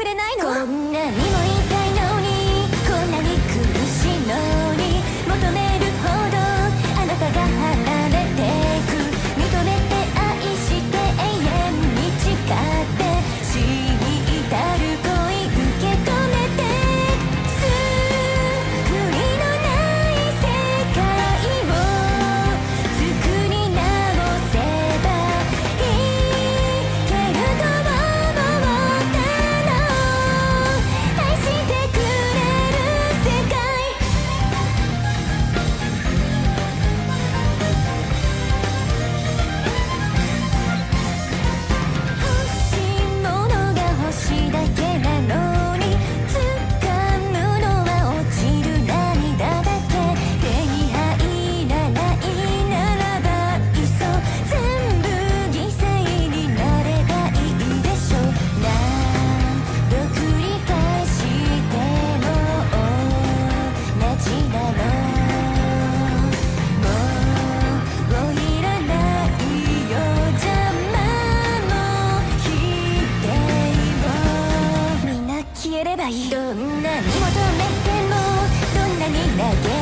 くれないの？こんな。にばいい。どんなに求めてもどんなに嘆